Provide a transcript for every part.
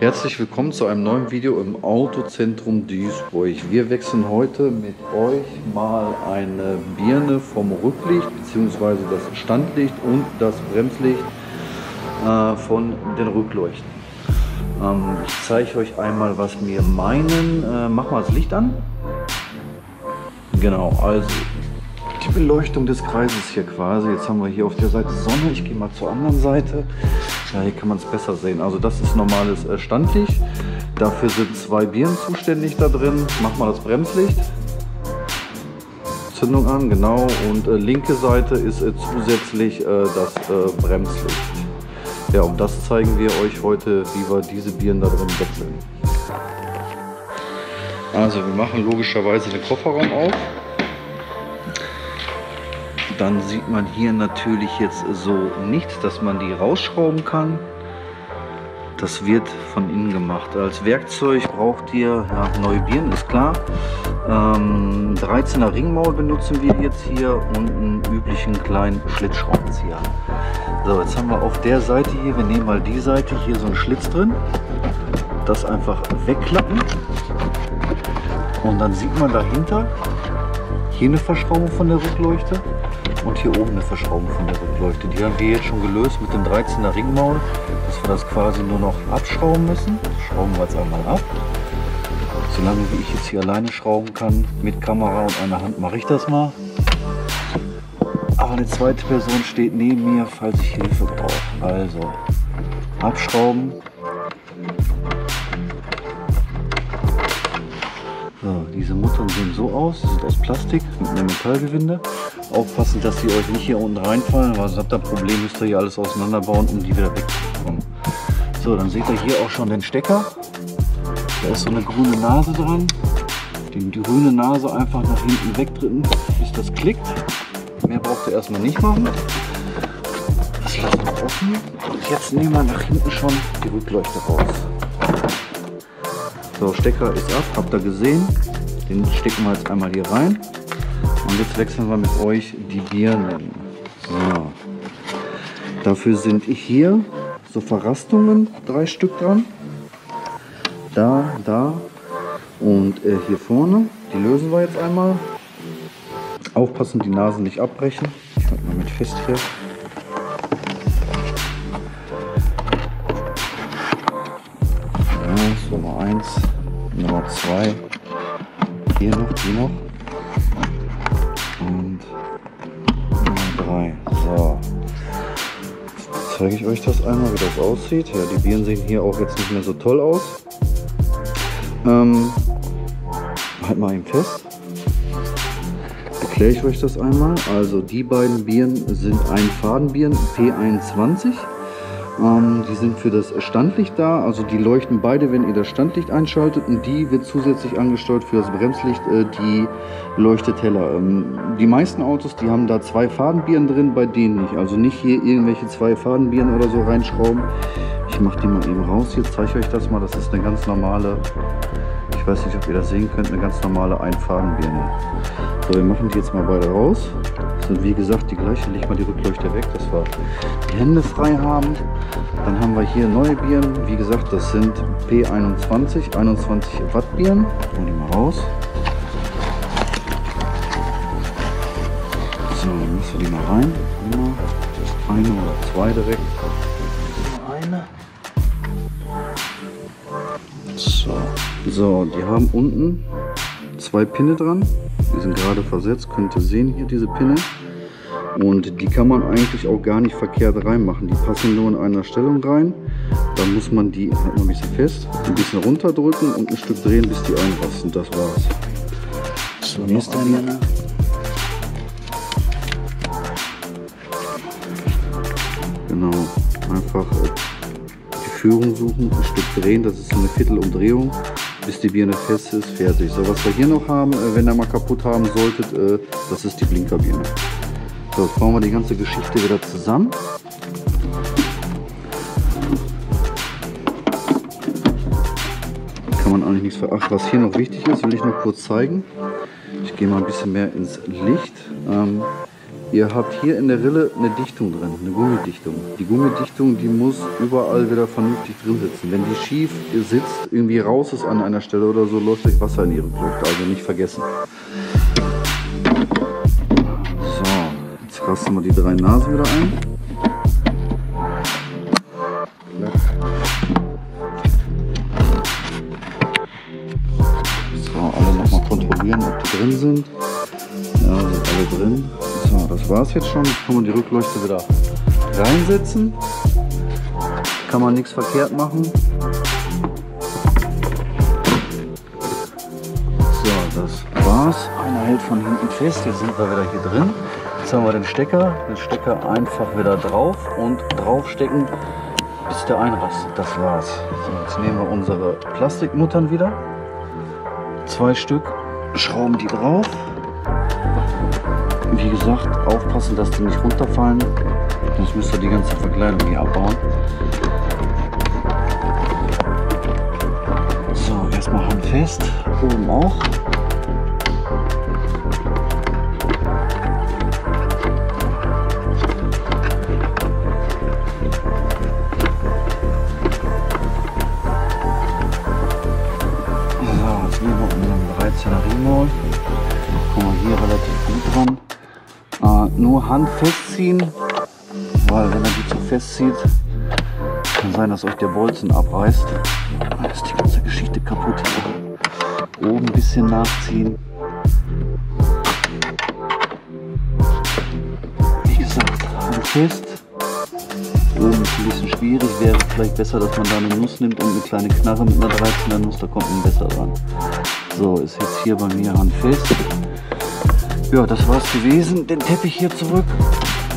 Herzlich willkommen zu einem neuen Video im Autozentrum Duisburg. Wir wechseln heute mit euch mal eine Birne vom Rücklicht bzw. das Standlicht und das Bremslicht äh, von den Rückleuchten. Ähm, ich zeige euch einmal, was wir meinen. Äh, mach mal das Licht an. Genau, also Beleuchtung des Kreises hier quasi. Jetzt haben wir hier auf der Seite Sonne. Ich gehe mal zur anderen Seite. Ja, hier kann man es besser sehen. Also das ist normales äh, Standlicht. Dafür sind zwei Birnen zuständig da drin. Mach mal das Bremslicht. Zündung an, genau. Und äh, linke Seite ist äh, zusätzlich äh, das äh, Bremslicht. Ja, und das zeigen wir euch heute, wie wir diese Birnen da drin wechseln. Also wir machen logischerweise den Kofferraum auf dann sieht man hier natürlich jetzt so nichts, dass man die rausschrauben kann. Das wird von innen gemacht. Als Werkzeug braucht ihr ja, neue Birnen, ist klar. Ähm, 13er Ringmaul benutzen wir jetzt hier und einen üblichen kleinen Schlitzschraubenzieher. So, jetzt haben wir auf der Seite hier, wir nehmen mal die Seite, hier so einen Schlitz drin. Das einfach wegklappen. Und dann sieht man dahinter hier eine Verschraubung von der Rückleuchte und hier oben eine Verschraubung von der Rückleuchte. Die haben wir jetzt schon gelöst mit dem 13er Ringmaul, dass wir das quasi nur noch abschrauben müssen. Schrauben wir jetzt einmal ab. Solange wie ich jetzt hier alleine schrauben kann, mit Kamera und einer Hand mache ich das mal. Aber eine zweite Person steht neben mir, falls ich Hilfe brauche. Also abschrauben, diese Muttern sehen so aus, sind aus Plastik mit einem Metallgewinde. Aufpassen, dass sie euch nicht hier unten reinfallen, weil sonst habt ihr ein Problem, müsst ihr hier alles auseinanderbauen, um die wieder wegzubekommen. So, dann seht ihr hier auch schon den Stecker. Da ist so eine grüne Nase dran. Die grüne Nase einfach nach hinten wegdrücken, bis das klickt. Mehr braucht ihr erstmal nicht machen. Das lassen wir offen. Und jetzt nehmen wir nach hinten schon die Rückleuchte raus. So, Stecker ist ab, habt ihr gesehen. Den stecken wir jetzt einmal hier rein. Und jetzt wechseln wir mit euch die Birnen. So. Dafür sind hier so Verrastungen, drei Stück dran. Da, da und äh, hier vorne. Die lösen wir jetzt einmal. Aufpassen, die Nasen nicht abbrechen. Ich halte mal mit fest hier. Ja, Nummer 1, Nummer 2. Hier noch, die noch. Und 3. So. Jetzt zeige ich euch das einmal, wie das aussieht. Ja, die Birnen sehen hier auch jetzt nicht mehr so toll aus. Ähm, halt mal eben fest. Erkläre ich euch das einmal. Also die beiden Birnen sind ein Fadenbirnen P21. Ähm, die sind für das Standlicht da, also die leuchten beide, wenn ihr das Standlicht einschaltet und die wird zusätzlich angesteuert für das Bremslicht, äh, die leuchtet heller. Ähm, die meisten Autos, die haben da zwei Fadenbirnen drin, bei denen nicht. Also nicht hier irgendwelche zwei Fadenbirnen oder so reinschrauben. Ich mache die mal eben raus, jetzt zeige ich euch das mal, das ist eine ganz normale, ich weiß nicht, ob ihr das sehen könnt, eine ganz normale Einfadenbirne. So, wir machen die jetzt mal beide raus. Das sind wie gesagt die gleichen. Leg mal die Rückleuchte weg, dass wir die Hände frei haben. Dann haben wir hier neue Birnen. Wie gesagt, das sind P21, 21 Watt Birnen. Holen die mal raus. So, dann müssen wir die mal rein. Eine oder zwei direkt. Eine. So. so, die haben unten zwei Pinne dran. Die sind gerade versetzt, könnt ihr sehen hier diese Pinne. Und die kann man eigentlich auch gar nicht verkehrt reinmachen. Die passen nur in einer Stellung rein. Dann muss man die halt mal ein bisschen fest, ein bisschen runterdrücken und ein Stück drehen, bis die einrasten. Das war's. So, nächste Birne. Genau, einfach die Führung suchen, ein Stück drehen, das ist so eine Viertelumdrehung bis die Birne fest ist, fertig. So, was wir hier noch haben, äh, wenn ihr mal kaputt haben solltet, äh, das ist die Blinkerbirne. So, jetzt bauen wir die ganze Geschichte wieder zusammen. Kann man eigentlich nichts verachten. Was hier noch wichtig ist, will ich noch kurz zeigen. Ich gehe mal ein bisschen mehr ins Licht. Ihr habt hier in der Rille eine Dichtung drin, eine Gummidichtung. Die Gummidichtung, die muss überall wieder vernünftig drin sitzen. Wenn die schief sitzt, irgendwie raus ist an einer Stelle oder so, läuft euch Wasser in ihre Kluft. Also nicht vergessen. So, jetzt rasten wir die drei Nasen wieder ein. kontrollieren, ob die drin sind. Ja, sind alle drin. So, das war es jetzt schon. Jetzt kann man die Rückleuchte wieder reinsetzen. Kann man nichts verkehrt machen. So, das war's. Einer hält von hinten fest. Jetzt sind wir wieder hier drin. Jetzt haben wir den Stecker. Den Stecker einfach wieder drauf und draufstecken, bis der einrastet. Das war's. So, jetzt nehmen wir unsere Plastikmuttern wieder. Zwei Stück schrauben die drauf. Wie gesagt, aufpassen, dass die nicht runterfallen. Sonst müsst ihr die ganze Verkleidung hier abbauen. So, erstmal handfest. Oben auch. Remote. Kommen wir hier relativ gut dran. Nur Hand festziehen, weil wenn er die zu fest zieht, kann sein, dass euch der Bolzen abreißt. Dann ist die ganze Geschichte kaputt. Oben ein bisschen nachziehen. Wie gesagt, Hand fest. Oben ist ein bisschen schwierig, wäre vielleicht besser, dass man da eine Nuss nimmt und eine kleine Knarre mit einer 13er Nuss, da kommt man besser ran. So, ist jetzt hier bei mir handfest. Ja, das war's gewesen. Den Teppich hier zurück.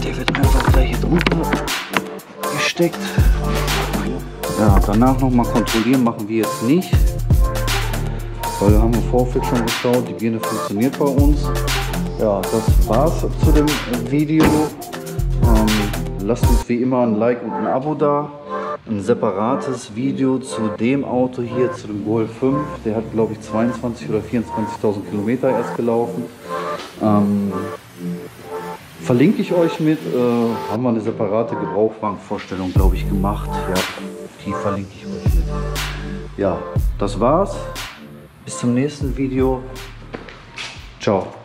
Der wird einfach gleich hier drunter gesteckt. Ja, danach nochmal kontrollieren machen wir jetzt nicht. Weil wir haben im Vorfeld schon geschaut, die Birne funktioniert bei uns. Ja, das war's zu dem Video. Ähm, lasst uns wie immer ein Like und ein Abo da ein separates Video zu dem Auto hier, zu dem Golf 5. Der hat, glaube ich, 22 oder 24.000 Kilometer erst gelaufen. Ähm, verlinke ich euch mit. Äh, haben wir eine separate Gebrauchwagenvorstellung, glaube ich, gemacht. Ja, die verlinke ich euch mit. Ja, das war's. Bis zum nächsten Video. Ciao.